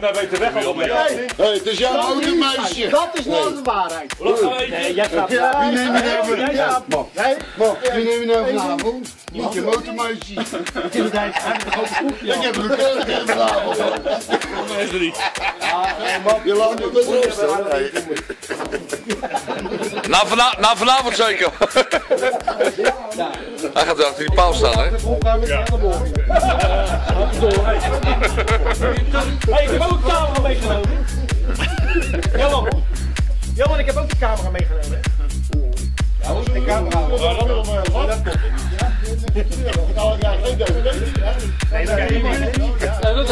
dan weet de weg al op Nee, Hé, het is jouw oude meisje. dat is nou de waarheid. Nee, jij gaat Ja, Wie neem je nou jij wie neem je nou vanavond? Niet je motormeisje. inderdaad, hij heeft een grote koekje. Ik heb een keuken vanavond. Je laat me met rust. Nou, vana nou vanavond zeker. Hij gaat achter die paal staan, hè? Hey, ik heb ook een camera meegenomen. Johan, Johan, ik heb ook de camera meegenomen. De camera. Nee, dat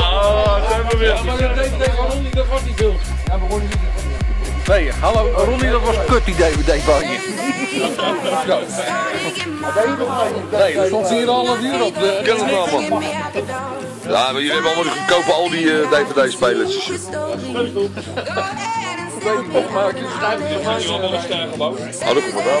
kan je niet mee. Ik heb de camera ook niet mee. Gaat die punt? Ah, zijn we weer. Nee, hallo Ronnie, dat was kut die DVD van je. Nee, dat stond 4,5 uur op de Ken het allemaal. Ja, maar jullie hebben allemaal die goedkope al die eh, DVD-spelers. Maar schrijf het nog maar. allemaal een ster gewoon. Oh, dat komt wel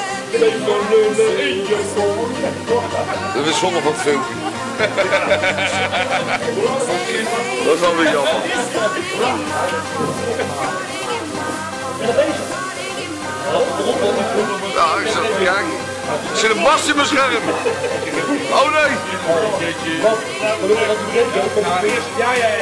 Dat is zonde van het filmpje. Dat is wel weer jammer. Ja, ik zat, kijk. Er zit een bas in mijn scherm. Oh nee. Ja, ja, ja.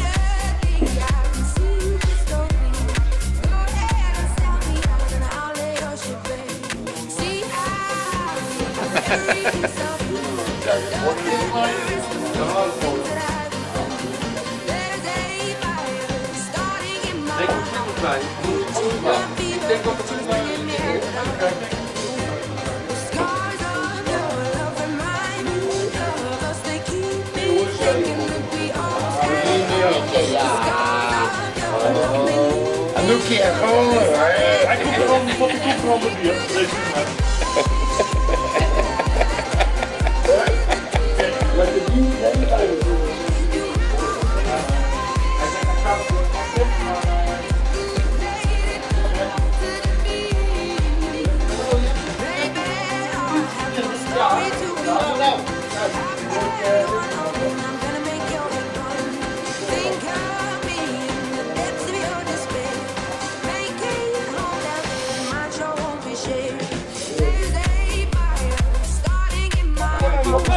en gewoon. Hij komt er gewoon van de koekrand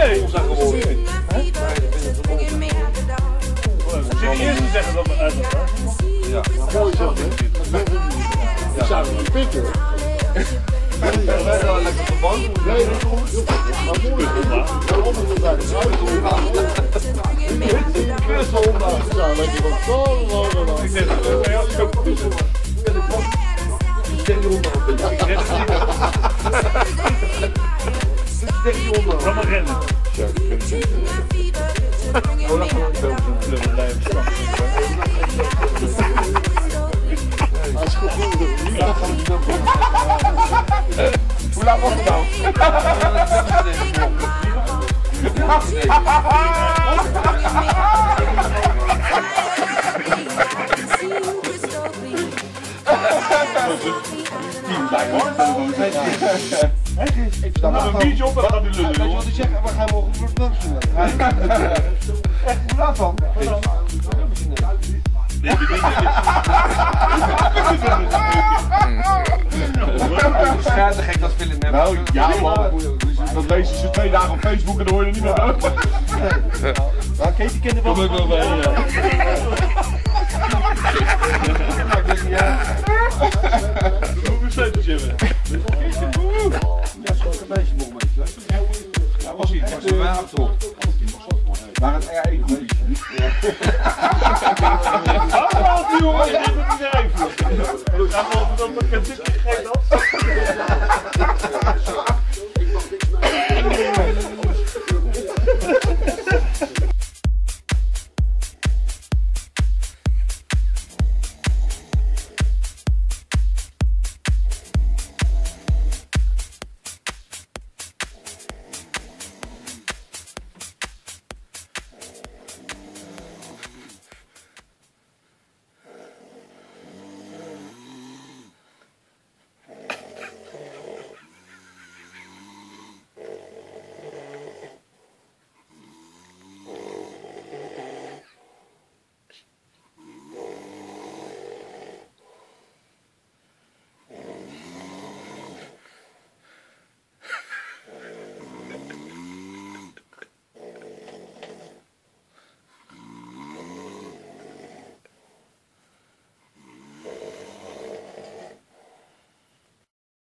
op hier. Deze is maar. Nee, serieus te zeggen dat we uit elkaar. Mooi zo, hè? Ik zou niet pikken. Nee, dat is goed. Maar mooi. Daarom is het bij de Kusthonden. Ja, lekker wat zo. Ik zeg, eh, ja, ik Ga maar rennen. Als goed Hoe hoor. Sta maar Een biertje op en dan gaat die lullen, Weet je wat zegt? We gaan morgen voor het. Echt, hoe laat dan? Schijnt gek dat Philip net Nou, ja man. Dat lezen ze twee dagen op Facebook en dan hoor je er niet meer uit. Nou, Katie kende wel. Kom ik wel bij, ja.